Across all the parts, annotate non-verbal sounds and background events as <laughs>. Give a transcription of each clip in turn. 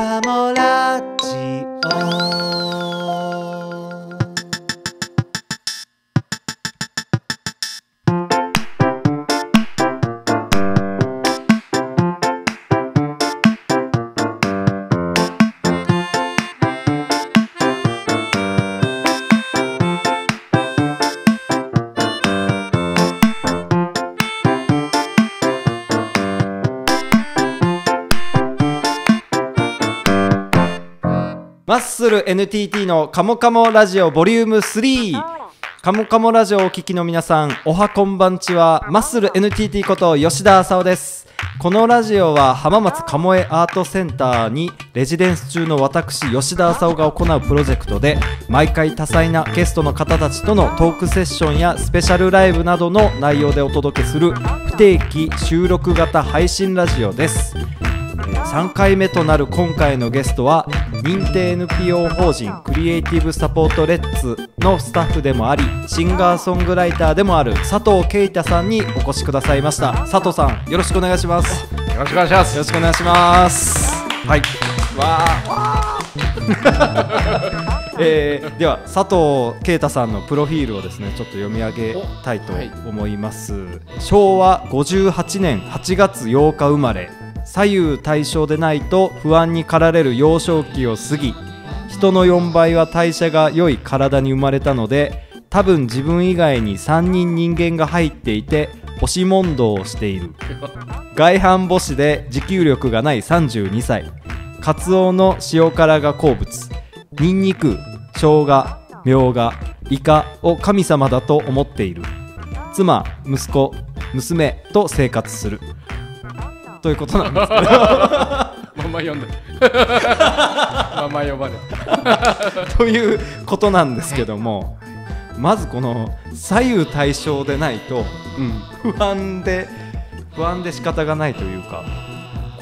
かもラジオ。NTT のカモカモラジオボリューム3カモカモラジオをお聞きの皆さんおはこんばんちは。マッスル NTT こと吉田沙夫です。このラジオは浜松カモエアートセンターにレジデンス中の私吉田沙夫が行うプロジェクトで毎回多彩なゲストの方たちとのトークセッションやスペシャルライブなどの内容でお届けする不定期収録型配信ラジオです。3回目となる今回のゲストは認定 NPO 法人クリエイティブサポートレッツのスタッフでもありシンガーソングライターでもある佐藤圭太さんにお越しくださいました。佐藤さんよろしくお願いします。よよろしくお願いします。ろしくお願いします。はい。わー。<laughs> えーでは佐藤圭太さんのプロフィールをですねちょっと読み上げたいと思います、昭和58年8月8日生まれ左右対称でないと不安に駆られる幼少期を過ぎ人の4倍は代謝が良い体に生まれたので多分自分以外に3人人間が入っていて押し問答をしている。外反母趾で持久力がない32歳。カツオの塩辛が好物。ニンニク生姜みょうがイカを神様だと思っている。妻息子娘と生活する。ということなんですけどまんま読んで。まんま読まれ。ということなんですけどもまずこの左右対称でないとうん。不安で不安で仕方がないというか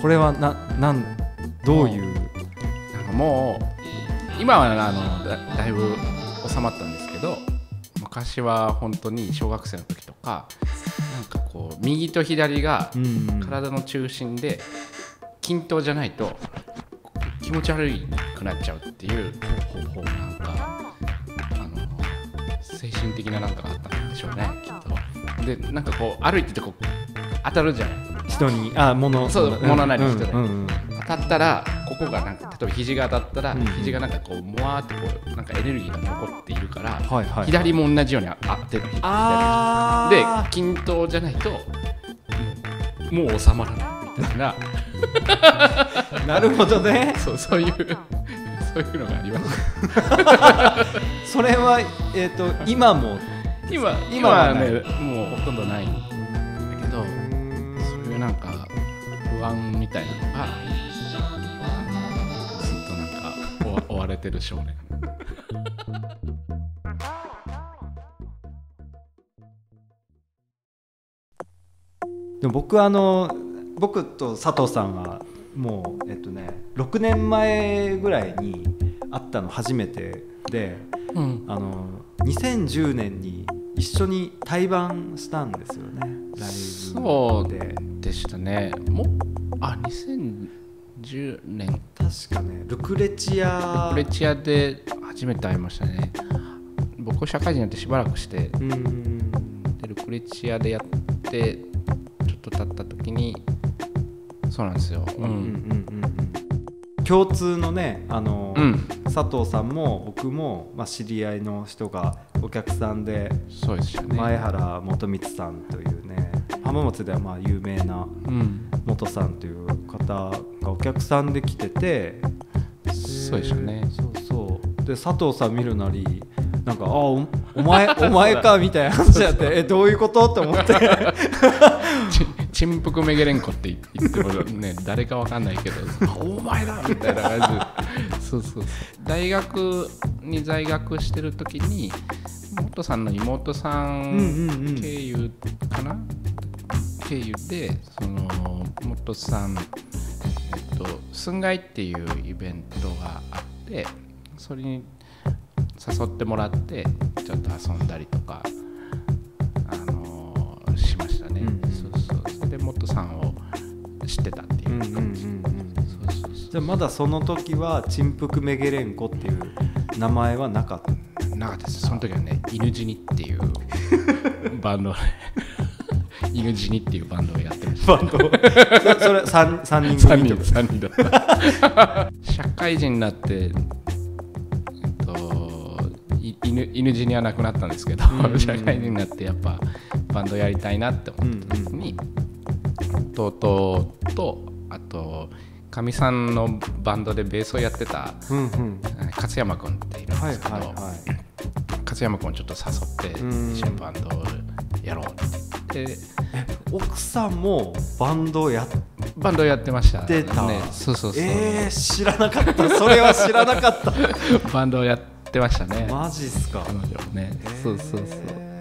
これはななんどういうなんかもう今はあのだだいぶ収まったんで昔は本当に小学生の時とか、なんかこう右と左がうん体の中心で均等じゃないと気持ち悪くなっちゃうっていうなんかあの精神的ななんかがあったんでしょうねきっと。でなんかこう歩いててこう当たるじゃない。人にあ物。そう物。なり人で。うんうんうん。当たったらここがなんか例えば肘が当たったら、うん。肘がなんかこうもわーってこうなんかエネルギーが残っているから、はいはい左も同じように当てるあでー均等じゃないともうもう収まらないみたいな。<laughs> なるほどね。<laughs> そうそういうそういうのがあります。<laughs> それはえっ、と今も？今今はねもうほとんどないんだけどそういうなんか不安みたいなのがれてる少年。<laughs> でも僕あの僕と佐藤さんはもうえっとね6年前ぐらいに会ったの初めてでうん。あの2010年に一緒に対バンしたんですよね。ライそうブででしたね。もあ2010年確かねルクレチア。プレチアで初めて会いましたね。僕社会人になってしばらくしてうん。でルクレチアでやってちょっと経った時にそうなんですよ。ううんうんうんうん共通のねあの、うん。佐藤さんも僕も、まあ、知り合いの人がお客さんでそうでしたね。前原元光さんという。ね浜松ではまあ有名なうん。元さんという方がお客さんで来ててそうでしたね。そうそう。で佐藤さん見るなりなんか「あおお前 <laughs> お前か」みたいな話やって「えどういうこと?」って思って。<laughs> ち陳福メゲレンコって言ってもね <laughs> 誰かわかんないけどあお前だみたいな感じ。でそうそう大学に在学してる時に元さんの妹さう。んうんうんん経由でその元さんえっと寸外っていうイベントがあってそれに誘ってもらってちょっと遊んだりとかあのーしましたね、うんうん。そうそう。それで元さんを知ってたっていう。か、うんうんうん。うんそうそうそそうじゃあまだその時はチンプクメゲレンコっていう。名前はなかったなかったですその時はね犬死にっていうバンド犬死にっていうバンドをやってました。バンドそそれ 3, 三人3人組とか三人だった社会人になってえっとい犬犬死にはなくなったんですけど、うん。うん社会人になってやっぱバンドやりたいなって思った時に、弟とあとかみさんのバンドでベースをやってたうんうん。え勝山君っているんはいですけど、はいはい勝山君をちょっと誘ってうん。一緒にバンドをやろうって言って奥さんもバンドやっバンドやってました。ねそうそうそう、えー、知らなかった。それは知らなかった。<laughs> バンドをやってましたね。マジっすか。彼女もねそうそうそう。え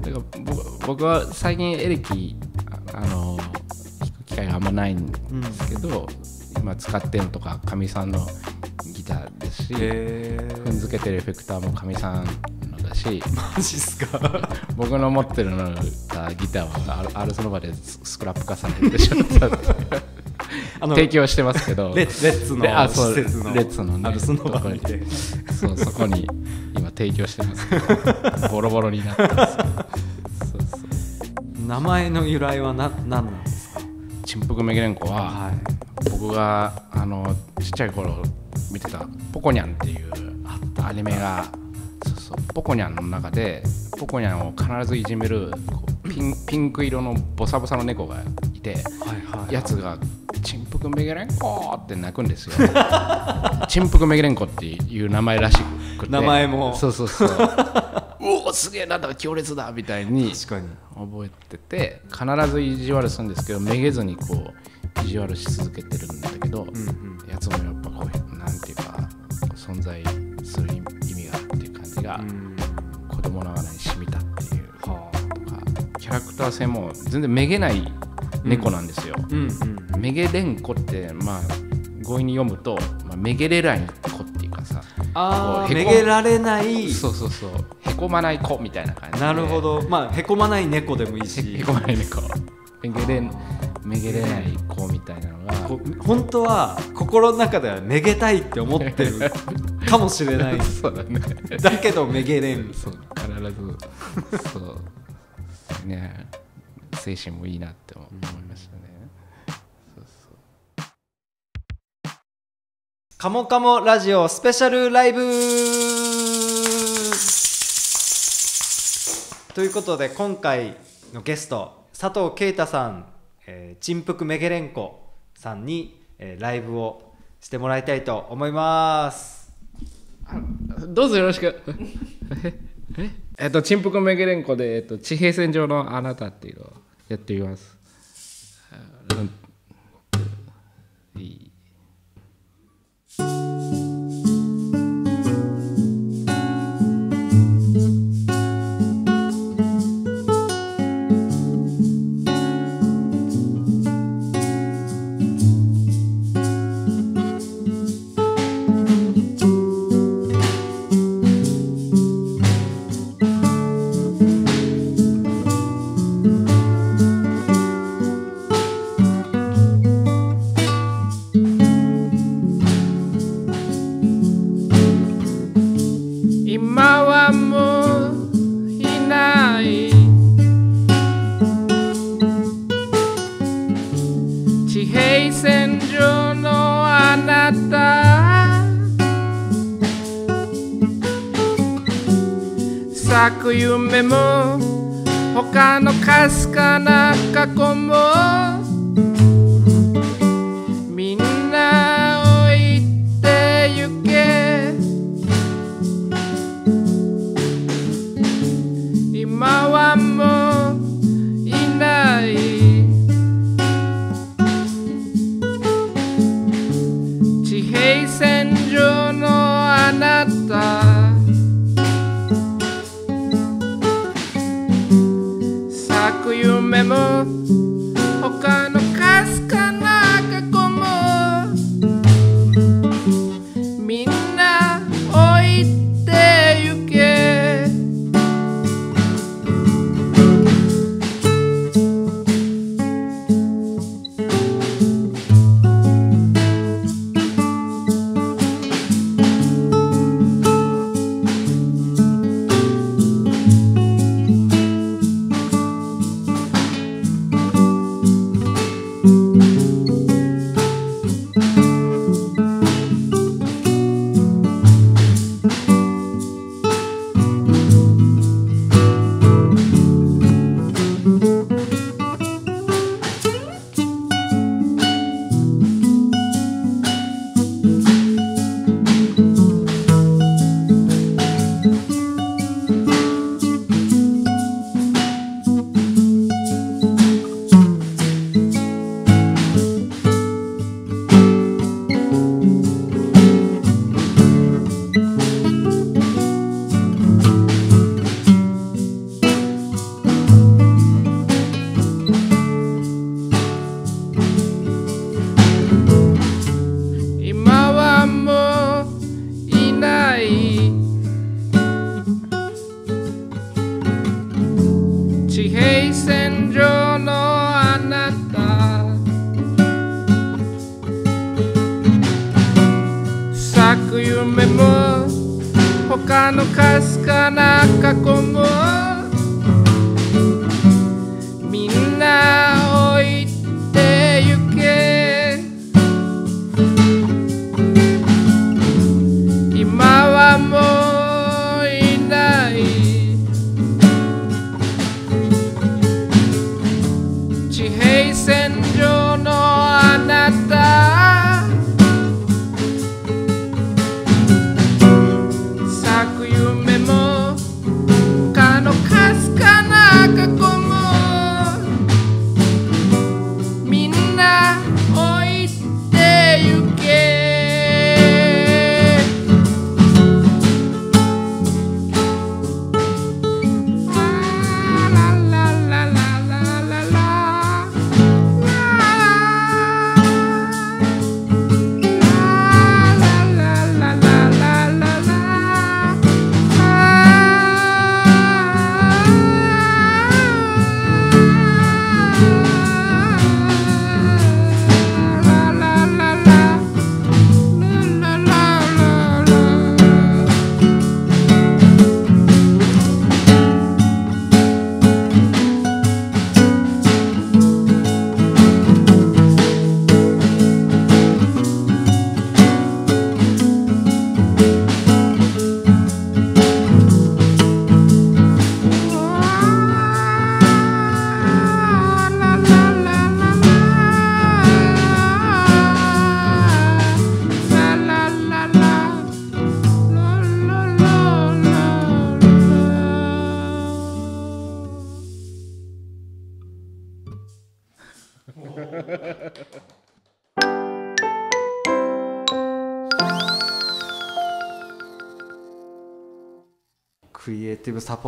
だから僕僕は最近エレキああの弾く機会があんまないんですけど、今使ってるのとかかみさんのギターですし、ー。え踏んづけてるエフェクターもかみさんしマジっすか？僕の持ってるのがギターはアルアルスノバでススクラップ化されてしまった提供してますけど。レレッツの施設のレッツのねアルスノバにそうそこに今提供してますけど。ボロボロになってますそうそう。名前の由来はな何なんですか？チンプクメゲレンコは、はい。僕があのちっちゃい頃見てた「ポコニャン」っていうアニメがポコニャンの中でポコニャンを必ずいじめるこうピンピンク色のボサボサの猫がいてはいはい。やつが「チンプクメゲレンコ!」って鳴くんですよ。<laughs> チンプクメゲレンコっていう名前らしくて。名前も。そうそうそう。<laughs> おおすげえなんだ強烈だみたいに確かに。覚えてて必ず意地悪するんですけどめげずにこう意地悪し続けてるんだけど、うんうん。やつもやっぱこうなんていうか存在が、うん。子供ながらに染みたっていうはとかキャラクター性も全然めげない猫なんですよ。あうんうん。めげれんこってまあ強引に読むと、まあ、めげれない子っていうかさあめげられない。そうそうそう。へこまない子みたいな感じでなるほど。まあへこまない猫でもいいし。へへこまない猫。めげれんめげれない子みたいなのがこ本当は心の中ではめげたいって思ってるかもしれない。<laughs> そうだね。だけどめげれん。そう必ず。そう。ね。精神もいいなって思思いましたね、そうそう。カモカモラジオスペシャルライブ。ということで今回のゲスト佐藤啓太さん、えー、チンプクメゲレンコさんに、えーライブをしてもらいたいと思います。どうぞよろしく。<laughs> ええっと、チンプクメゲレンコで、えっと、地平線上のあなたっていうのをやってみます。うんいい。みん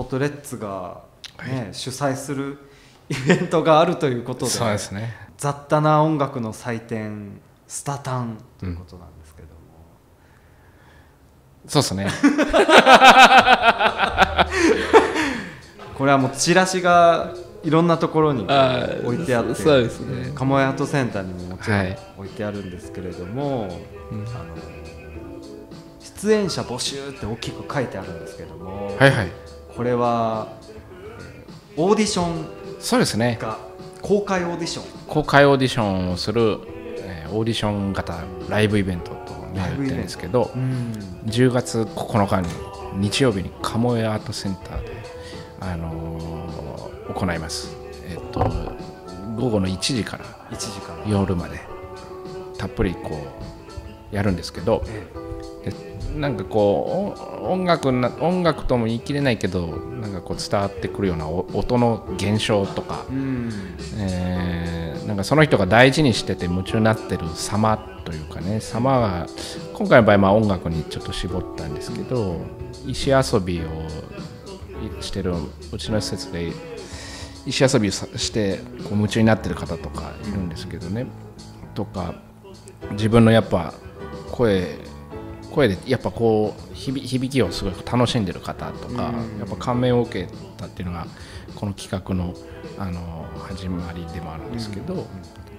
ートレッツが、ね主催するイベントがあるということでそうですね。雑多な音楽の祭典スタタンということなんですけども、そうですね。これはもうチラシがいろんなところに置いてあってそうですね。鴨屋アートセンターにももちろんはい。置いてあるんですけれども、うん。あの出演者募集って大きく書いてあるんですけども、はいはいこれは、えーオーディションそうですね。が公開オーディション。公開オーディションをする、えーオーディション型ライブイベントと言ってるんですけどうん。10月9日に日曜日に鴨屋アートセンターで、あのー行います、えっと午後の1時から1時から。夜までたっぷりこうやるんですけどえでなんかこうお音楽な音楽とも言い切れないけどなんかこう伝わってくるようなお音の現象とかえ、うん。えーなんかその人が大事にしてて夢中になってる様というかね様が今回の場合まあ音楽にちょっと絞ったんですけど石遊びをしてるうちの施設で石遊びをさしてこう夢中になってる方とかいるんですけどね。とか自分のやっぱ声声でやっぱこう響響きをすごい楽しんでる方とか、うん。やっぱ感銘を受けたっていうのがこの企画のあの始まりでもあるんですけど、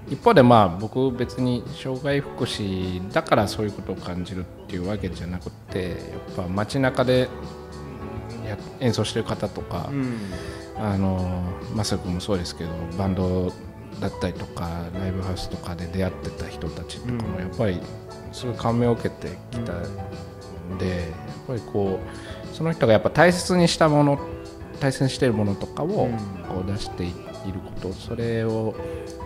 一方でまあ僕別に障害福祉だからそういうことを感じるっていうわけじゃなくてやっぱ街中でや演奏してる方とか、うん。あのマサ君もそうですけどバンドだったりとかライブハウスとかで出会ってた人たちとかもやっぱりすごい感銘を受けてきたんで、やっぱりこうその人がやっぱ大切にしたもの大切にしているものとかをこう出していることそれを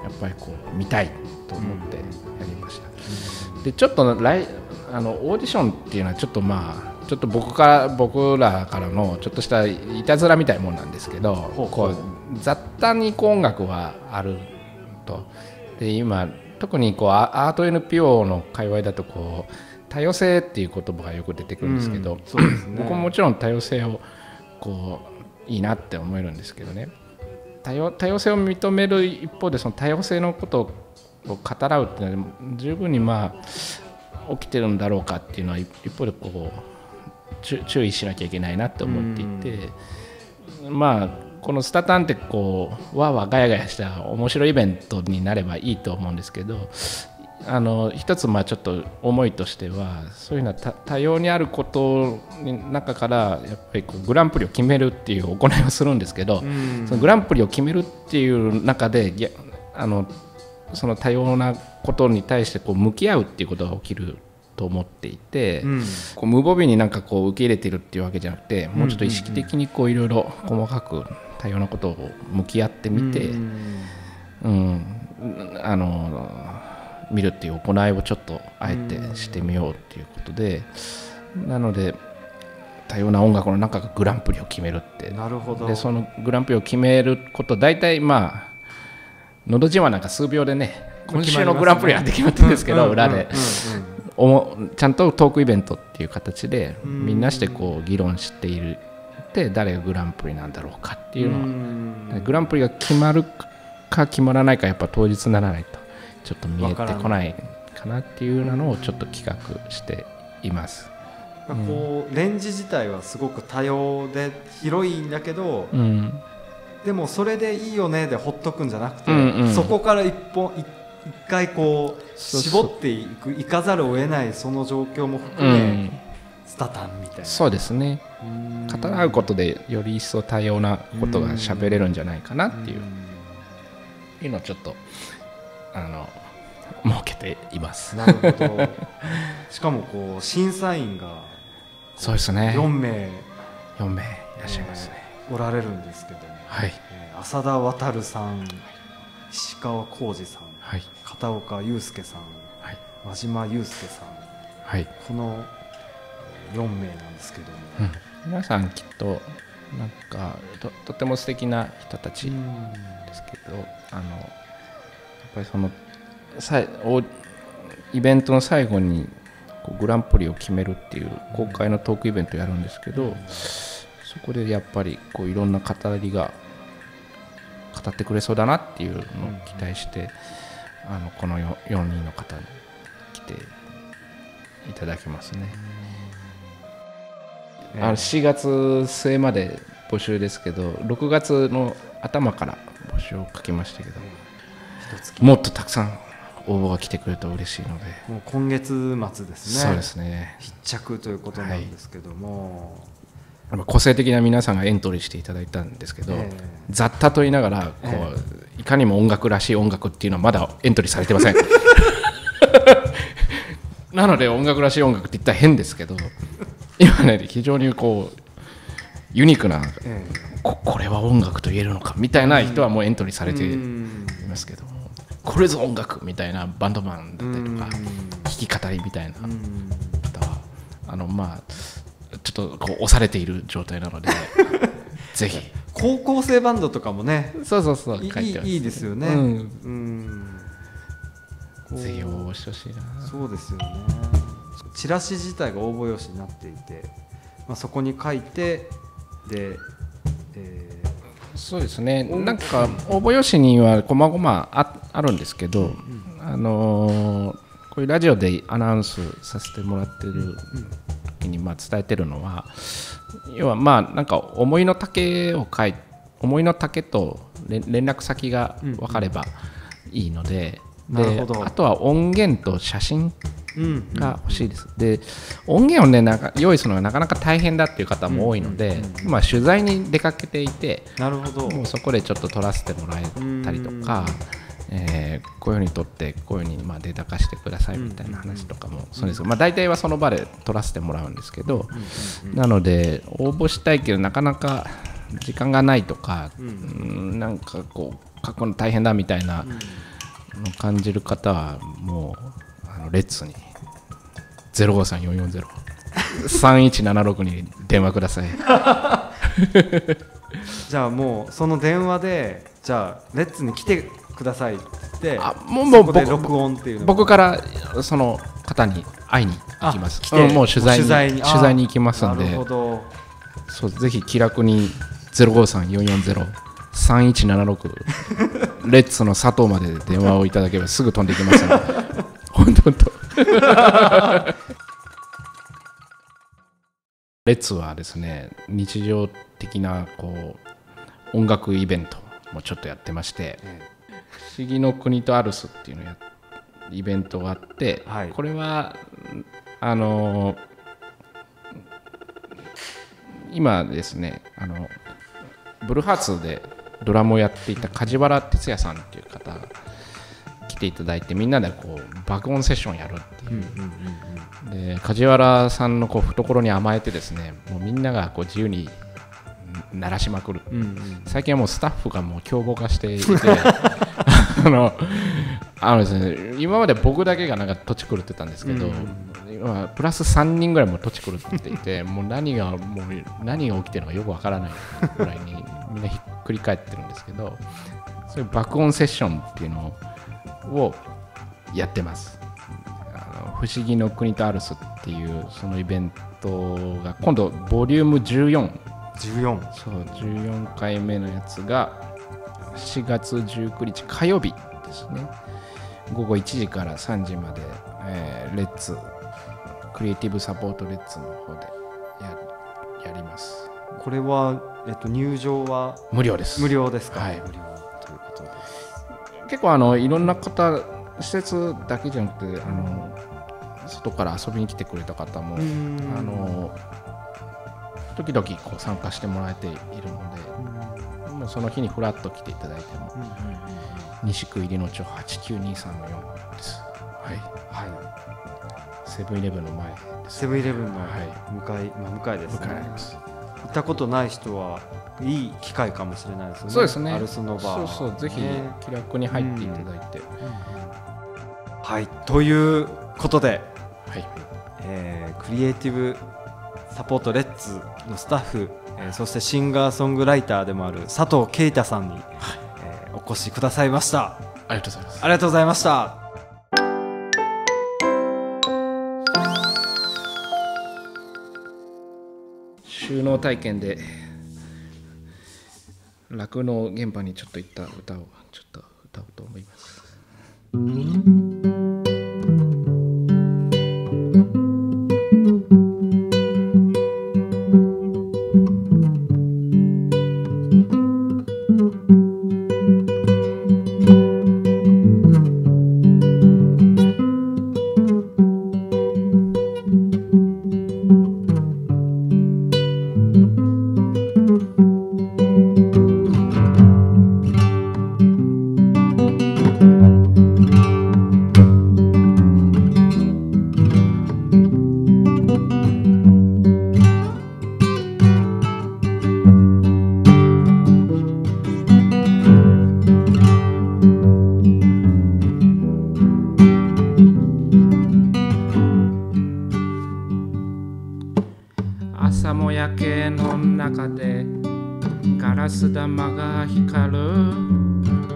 やっぱりこう見たいと思ってやりました。でちょっと来あのオーディションっていうのはちょっとまあちょっと僕から僕らからのちょっとしたいたずらみたいなもんなんですけどこう雑多にこう音楽はあると。で今特にこうアアート NPO の界隈だとこう多様性っていう言葉がよく出てくるんですけど、うんね。僕ももちろん多様性をこういいなって思えるんですけどね。多様多様性を認める一方でその多様性のことを語らうっていうのは十分にまあ起きてるんだろうかっていうのは一一方でこう注注意しなきゃいけないなって思っていて、まあこのスタタンってこうわーわーガヤガヤした面白いイベントになればいいと思うんですけどあの一つまあちょっと思いとしてはそういうのは多多様にあることの中からやっぱりこうグランプリを決めるっていう行いをするんですけど、うん。そのグランプリを決めるっていう中でいやあのその多様なことに対してこう向き合うっていうことが起きると思っていて、うん。こう無防備になんかこう受け入れてるっていうわけじゃなくてもうちょっと意識的にこういろいろ細かく多様なことを向き合ってみて、うん。うん、あの見るっていう行いをちょっとあえてしてみようっていうことで、なので多様な音楽の中がグランプリを決めるって。なるほど。でそのグランプリを決めること大体まあ「のど自慢」なんか数秒でね今週のグランプリなんて決まってるんですけど、裏で、おもちゃんとトークイベントっていう形でうん。みんなしてこう議論しているで誰がグランプリなんだろうかっていうのは、ん。グランプリが決まるか決まらないかやっぱ当日にならないとちょっと見えてこないかなっていうのをちょっと企画しています。なんかこうレンジ自体はすごく多様で広いんだけど、うん。でもそれでいいよねでほっとくんじゃなくて、うんうん。そこから一本い一回こう絞っていくいかざるを得ないその状況もう含め、ん、スタタンみたいな。そうですね。うん。語らうことでより一層多様なことが喋れるんじゃないかなっていう,、いうのをちょっとあの設けています。なるほど。しかもこう審査員がそうですね。4名。4名いらっしゃいますね、おられるんですけども、はい。えー浅田渉さん石川浩二さんはい。片岡祐介さんはい。和島祐介さん。はい、この4名なんですけども、うん、皆さんきっとなんかととても素敵な人たちですけど、あのやっぱりそのさいおイベントの最後にこうグランプリを決めるっていう公開のトークイベントをやるんですけど、そこでやっぱりこういろんな語りが語ってくれそうだなっていうのを期待して、あのこの 4, 4人の方に来ていただきますね。えーあの4月末まで募集ですけど6月の頭から募集をかけましたけどもっとたくさん応募が来てくれると嬉しいので、もう今月末ですね。そうですね。必着ということなんですけども、やっぱ個性的な皆さんがエントリーしていただいたんですけど、え雑多と言いながらこう、いかにも音楽らしい音楽っていうのはまだエントリーされてません。<laughs> なので音楽らしい音楽って言ったら変ですけど今ね非常にこうユニークなえここれは音楽と言えるのかみたいな人はもうエントリーされていうん。ますけどもこれぞ音楽みたいなバンドマンだったりとかうん。弾き語りみたいなうん。方はあのまあちょっとこう押されている状態なので <laughs> ぜひ。高校生バンドとかもねそうそうそういい書いていいですよね、うん。うん。ぜひ応募してほしいな。そうですよねチラシ自体が応募用紙になっていて、まあ、そこに書いてで、えそうですね。なんか応募用紙にはこまごまああるんですけど、あのーこういうラジオでアナウンスさせてもらってる時にまあ伝えてるのは要はまあなんか思いの丈を書い思いの丈と連連絡先が分かればいいので,、でなるほど。あとは音源と写真が欲しいです。で音源をねなんか用意するのがなかなか大変だっていう方も多いので、まあ、取材に出かけていてなるほど。もうそこでちょっと撮らせてもらえたりとかえーこういうふうに撮ってこういうふうにまあデータ化してくださいみたいな話とかもそうです。けど、まあ、大体はその場で撮らせてもらうんですけど、なので応募したいけどなかなか時間がないとか、うん。なんかこう書くの大変だみたいな感じる方はもうあのレッツに053440 3176に電話ください。<laughs> じゃあもうその電話でじゃあレッツに来てくださいって言ってあもうもう録音っていうの僕からその方に会いに。行きます。あ来て。うんもう取材に取材に。取材に行きますんで。なるほ、ど。そうぜひ気楽に053440 3176レッツの佐藤まで電話をいただければすぐ飛んできますので、本当本当。レッツはですね日常的なこう音楽イベントもちょっとやってまして、不思議の国とアルスっていうのをやイベントがあって、はい。これはあの今ですねあのブルーハーツでドラムをやっていた梶原哲也さんっていう方が来ていただいてみんなでこう爆音セッションやるっていう。で梶原さんのこう懐に甘えてですねもうみんながこう自由にん鳴らしまくる。うんうん。最近はもうスタッフがもう凶暴化していて <laughs> あのあのですね今まで僕だけがなんか土地狂ってたんですけど、今プラス3人ぐらいも土地狂っていてもう何がもう何が起きてるのかよくわからないぐらいにみんなひっくり返ってるんですけどそういう爆音セッションっていうのをやってます。あの不思議の国とアルスっていうそのイベントが今度ボリューム14 14そう14回目のやつが4月19日火曜日ですね。午後1時から3時まで、えーレッツクリエイティブサポートレッツの方でややりますこれは、えっと、入場は無料です。無料ですか、はい。無料ということで。結構あのいろんな方施設だけじゃなくてあの外から遊びに来てくれた方も、あの時々こう参加してもらえているので、もうその日にフラッと来ていただいても西区入野町89234です。はい。はセブンイレブンの前で。セブンイレブンのはい。向かい、まあ、向かいですね。向かいあります。行ったことない人はいい機会かもしれないですねそうですね。アルスノバそうそう、ぜひね気楽に入っていただいて。はいということで、はい。えークリエイティブサポートレッツのスタッフ、えーそしてシンガーソングライターでもある佐藤啓太さんに、えーお越しくださいましたありがとうございます。ありがとうございました収納体験で酪農現場にちょっと行った歌をちょっと歌おうと思います。朝もやけの中でガラス玉が光る。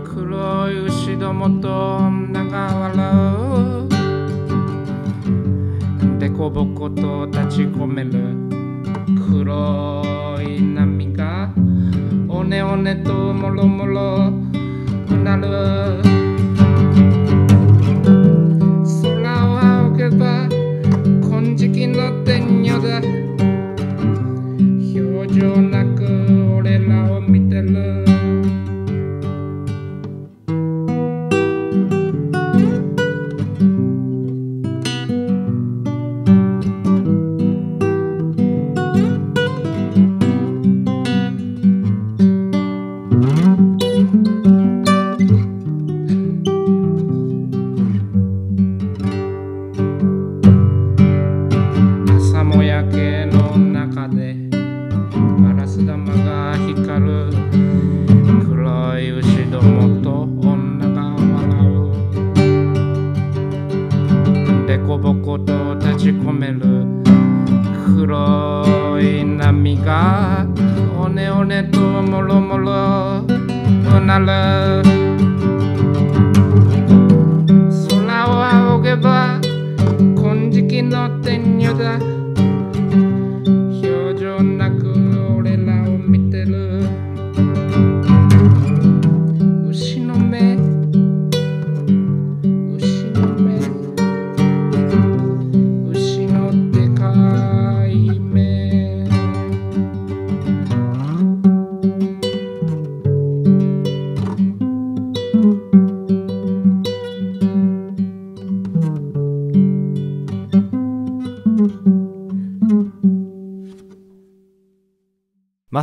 黒い牛どもと女が笑う。でこぼこと立ち込める。黒い波がおねおねともろもろなる。空を仰げば金色の天女だ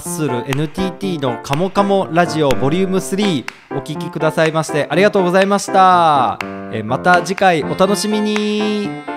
ッスル NTT のカモカモラジオボリューム3お聞きくださいましてありがとうございました。えまた次回お楽しみに。